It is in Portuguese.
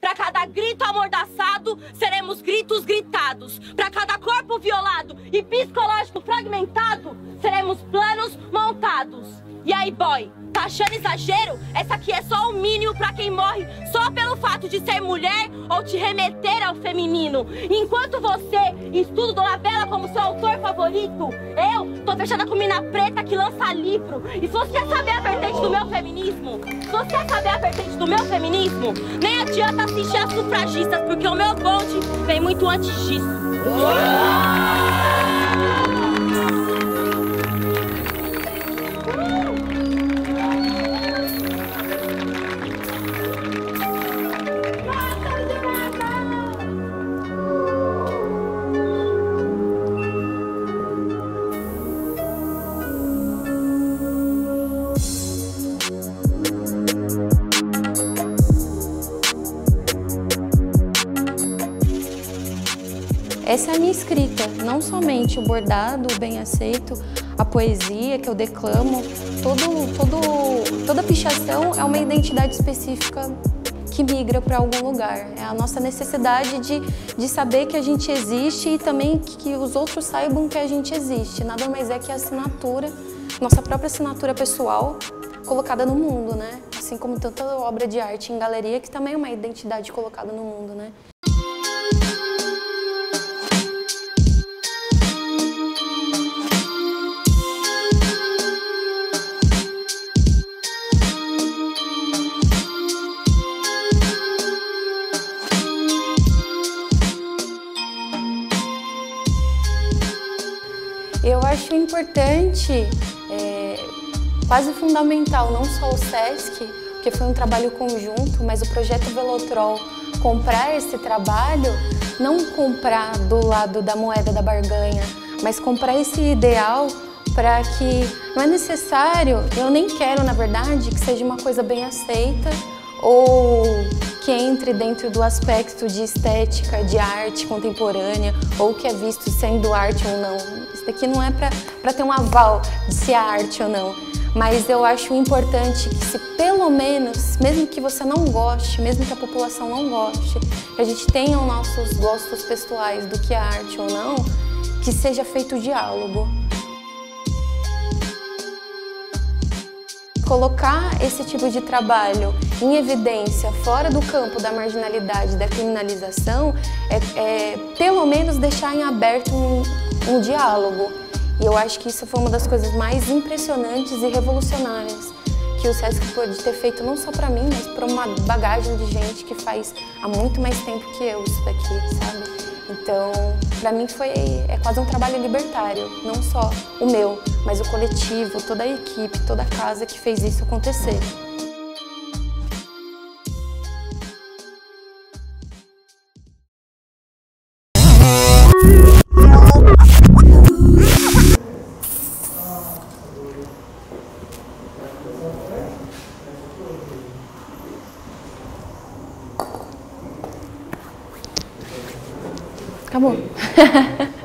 Para cada grito amordaçado, seremos gritos gritados. Para cada corpo violado e psicológico fragmentado, seremos planos montados. E aí, boy, tá achando exagero? Essa aqui é só o mínimo para quem morre só pelo fato de ser mulher ou te remeter ao feminino. Enquanto você estuda Dolabella como seu autor favorito, eu tô fechada com mina preta que lança livro. E se você quer saber a vertente do meu feminismo, se você quer saber a meu feminismo, nem adianta assistir as sufragistas, porque o meu bonde vem muito antes disso. Essa é a minha escrita, não somente o bordado, o bem aceito, a poesia que eu declamo, todo, todo, toda pichação é uma identidade específica que migra para algum lugar. É a nossa necessidade de, de saber que a gente existe e também que, que os outros saibam que a gente existe. Nada mais é que a assinatura, nossa própria assinatura pessoal colocada no mundo, né? Assim como tanta obra de arte em galeria que também é uma identidade colocada no mundo, né? Eu acho importante, é, quase fundamental, não só o SESC, porque foi um trabalho conjunto, mas o projeto Velotrol comprar esse trabalho, não comprar do lado da moeda da barganha, mas comprar esse ideal para que não é necessário, eu nem quero na verdade que seja uma coisa bem aceita ou que entre dentro do aspecto de estética, de arte contemporânea, ou que é visto sendo arte ou não. Isso daqui não é para ter um aval de se é arte ou não. Mas eu acho importante que se pelo menos, mesmo que você não goste, mesmo que a população não goste, que a gente tenha os nossos gostos pessoais do que é arte ou não, que seja feito diálogo. Colocar esse tipo de trabalho em evidência fora do campo da marginalidade, da criminalização, é, é pelo menos deixar em aberto um, um diálogo. E eu acho que isso foi uma das coisas mais impressionantes e revolucionárias que o Sesc pode ter feito não só para mim, mas para uma bagagem de gente que faz há muito mais tempo que eu isso daqui, sabe? Então, para mim foi é quase um trabalho libertário, não só o meu, mas o coletivo, toda a equipe, toda a casa que fez isso acontecer. Kamu.